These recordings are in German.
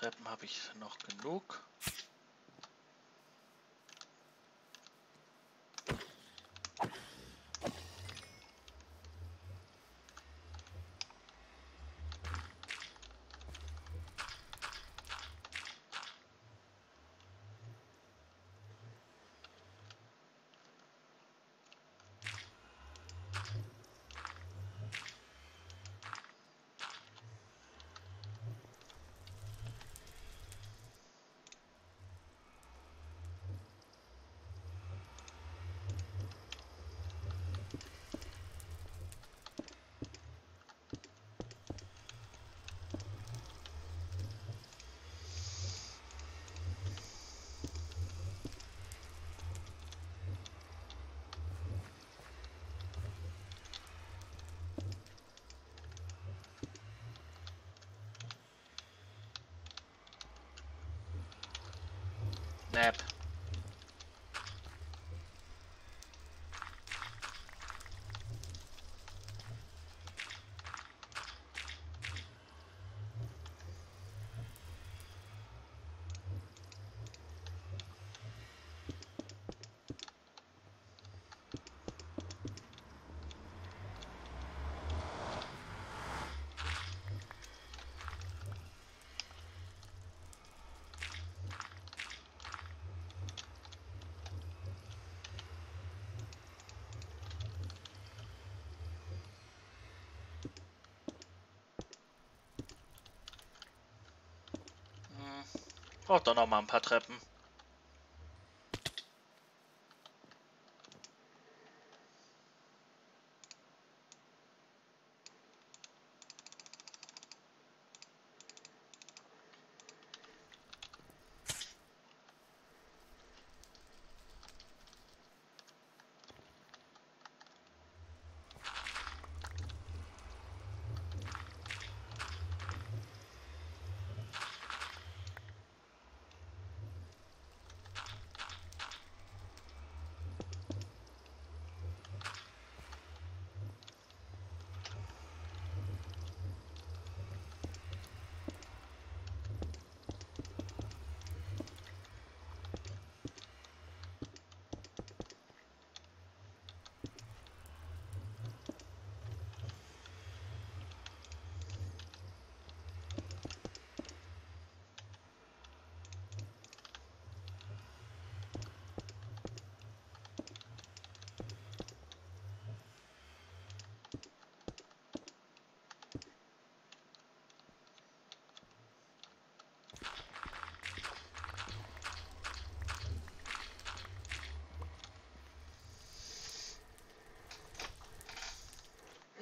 Treppen habe ich noch genug. snap. Braucht doch noch mal ein paar Treppen.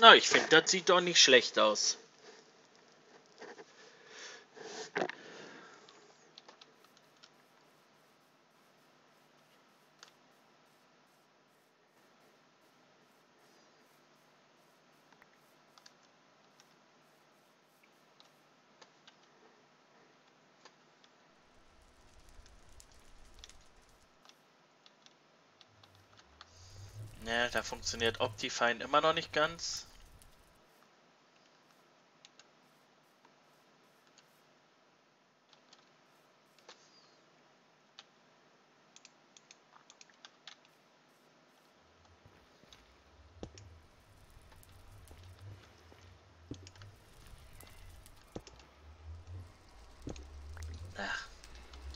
Na, ich finde, das sieht doch nicht schlecht aus. Ja, da funktioniert Optifine immer noch nicht ganz.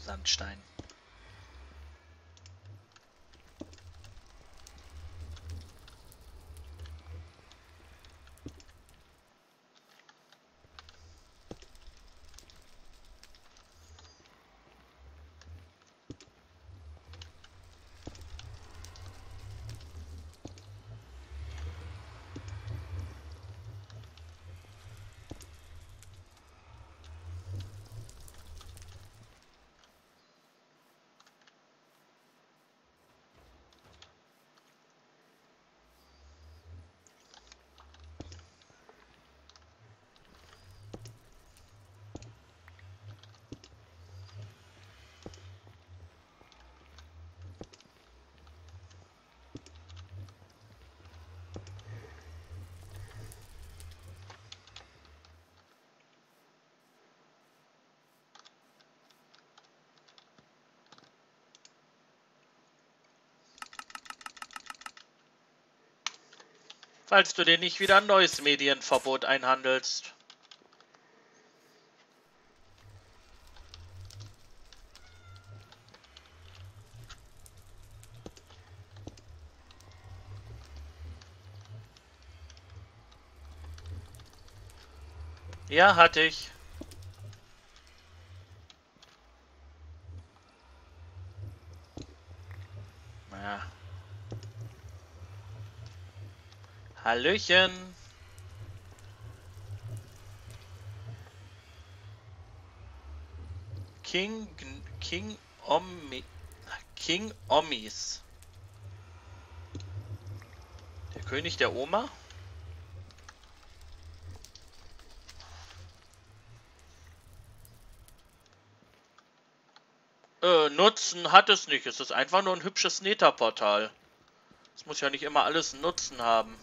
Sandstein. Falls du dir nicht wieder ein neues Medienverbot einhandelst. Ja, hatte ich. Hallöchen. King King Omi King Omis. Der König der Oma? Äh, Nutzen hat es nicht. Es ist einfach nur ein hübsches Neta-Portal. Es muss ja nicht immer alles Nutzen haben.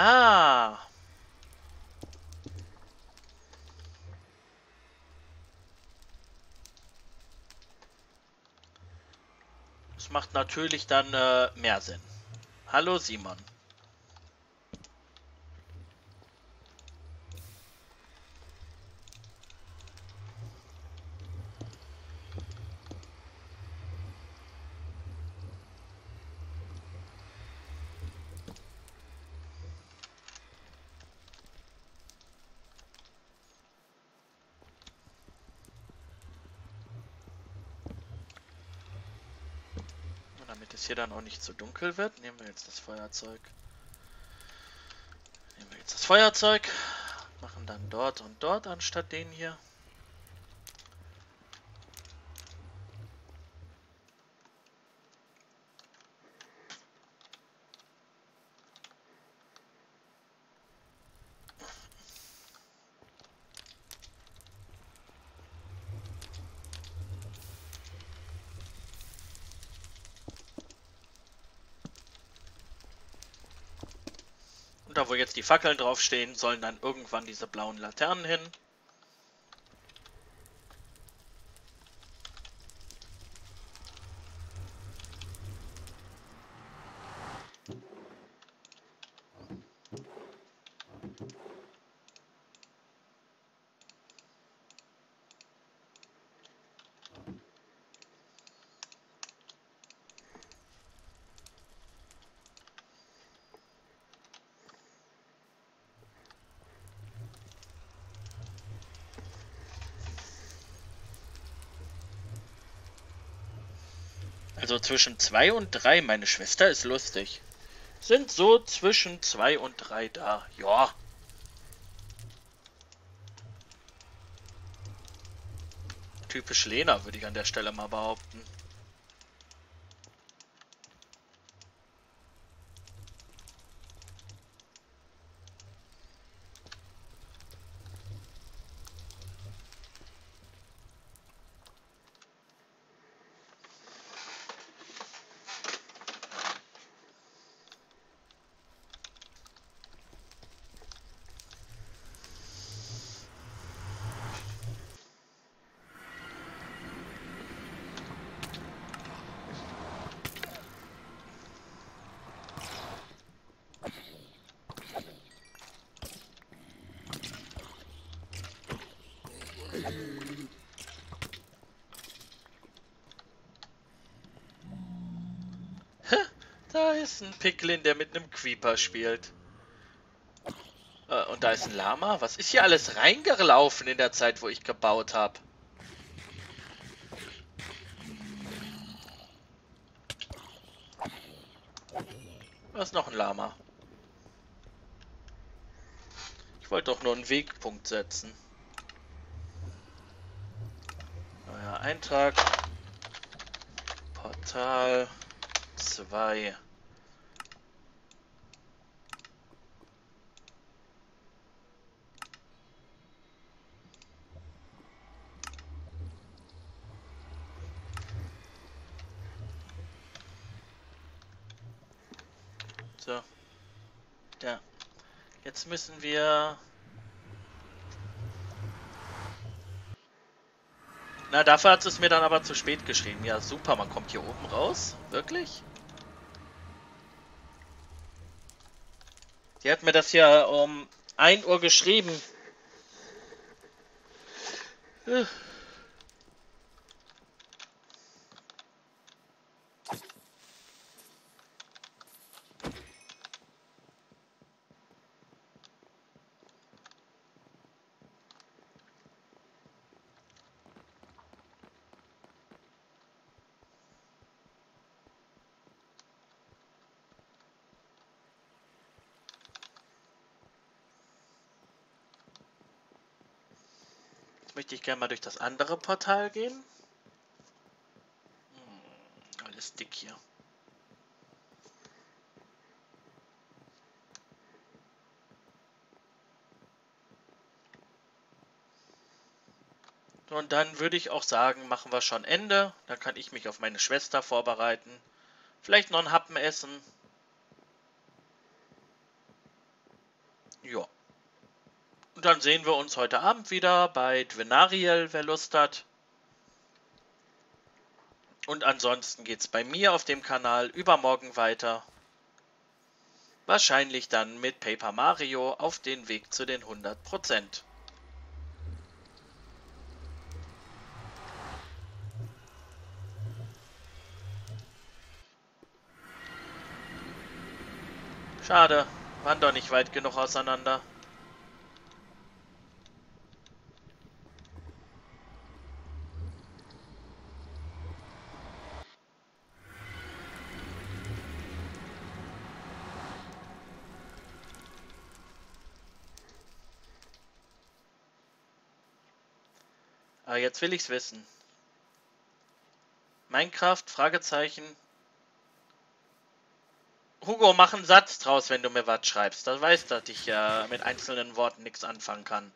Ah. Das macht natürlich dann äh, mehr Sinn. Hallo Simon. Es hier dann auch nicht zu dunkel wird, nehmen wir jetzt das Feuerzeug. Nehmen wir jetzt das Feuerzeug, machen dann dort und dort anstatt den hier. Da wo jetzt die Fackeln draufstehen, sollen dann irgendwann diese blauen Laternen hin. Also zwischen 2 und 3, meine Schwester ist lustig. Sind so zwischen 2 und 3 da. Ja. Typisch Lena, würde ich an der Stelle mal behaupten. Da ist ein Picklin, der mit einem Creeper spielt. Äh, und da ist ein Lama. Was ist hier alles reingelaufen in der Zeit, wo ich gebaut habe? Da ist noch ein Lama. Ich wollte doch nur einen Wegpunkt setzen. Neuer Eintrag. Portal 2. So. Ja. Jetzt müssen wir... Na, dafür hat es mir dann aber zu spät geschrieben. Ja, super, man kommt hier oben raus. Wirklich? Die hat mir das ja um 1 Uhr geschrieben. Möchte ich gerne mal durch das andere Portal gehen. Hm, alles dick hier. Und dann würde ich auch sagen, machen wir schon Ende. Dann kann ich mich auf meine Schwester vorbereiten. Vielleicht noch ein Happen essen. Ja. Und dann sehen wir uns heute Abend wieder bei Dvenariel, wer Lust hat. Und ansonsten geht es bei mir auf dem Kanal übermorgen weiter. Wahrscheinlich dann mit Paper Mario auf den Weg zu den 100%. Schade, waren doch nicht weit genug auseinander. Aber jetzt will ich's wissen. Minecraft? Fragezeichen. Hugo, mach einen Satz draus, wenn du mir was schreibst. Das weißt, dass ich ja mit einzelnen Worten nichts anfangen kann.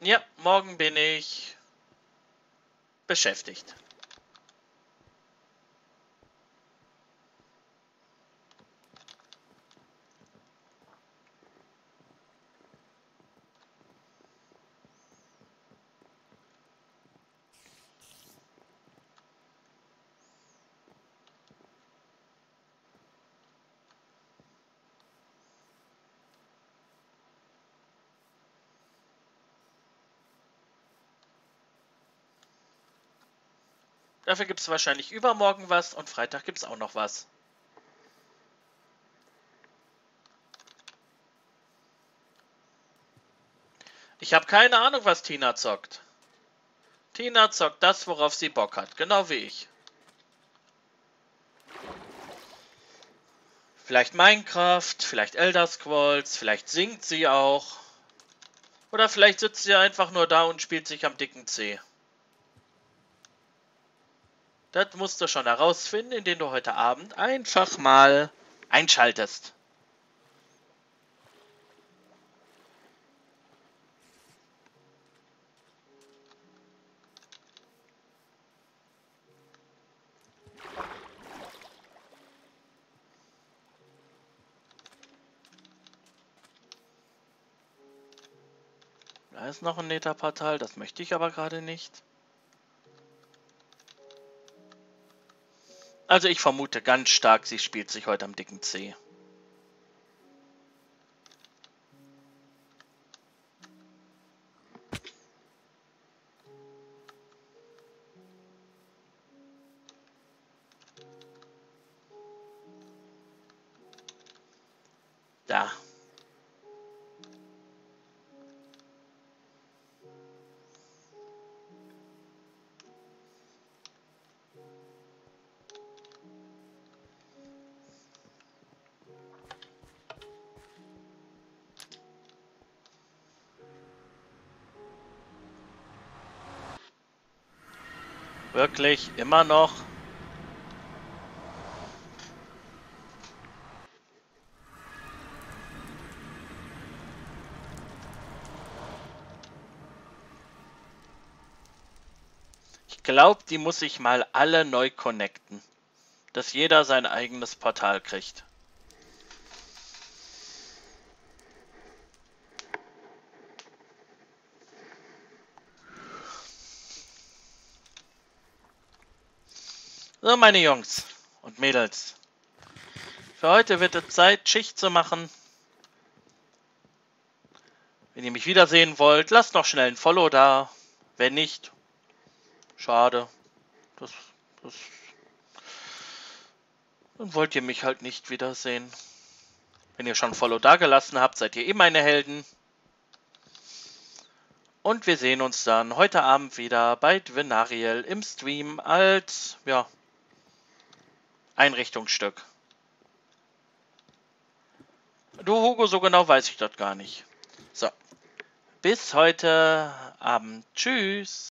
Ja, morgen bin ich beschäftigt. Dafür gibt es wahrscheinlich übermorgen was und Freitag gibt es auch noch was. Ich habe keine Ahnung, was Tina zockt. Tina zockt das, worauf sie Bock hat. Genau wie ich. Vielleicht Minecraft, vielleicht Elder Scrolls, vielleicht singt sie auch. Oder vielleicht sitzt sie einfach nur da und spielt sich am dicken C. Das musst du schon herausfinden, indem du heute Abend einfach mal einschaltest. Da ist noch ein Netherportal, das möchte ich aber gerade nicht. Also ich vermute ganz stark, sie spielt sich heute am dicken C. Wirklich, immer noch. Ich glaube, die muss ich mal alle neu connecten. Dass jeder sein eigenes Portal kriegt. So, meine Jungs und Mädels. Für heute wird es Zeit, Schicht zu machen. Wenn ihr mich wiedersehen wollt, lasst noch schnell ein Follow da. Wenn nicht, schade. Das, das, dann wollt ihr mich halt nicht wiedersehen. Wenn ihr schon Follow da gelassen habt, seid ihr eh meine Helden. Und wir sehen uns dann heute Abend wieder bei Dvenariel im Stream als, ja, Einrichtungsstück. Du, Hugo, so genau weiß ich das gar nicht. So. Bis heute Abend. Tschüss.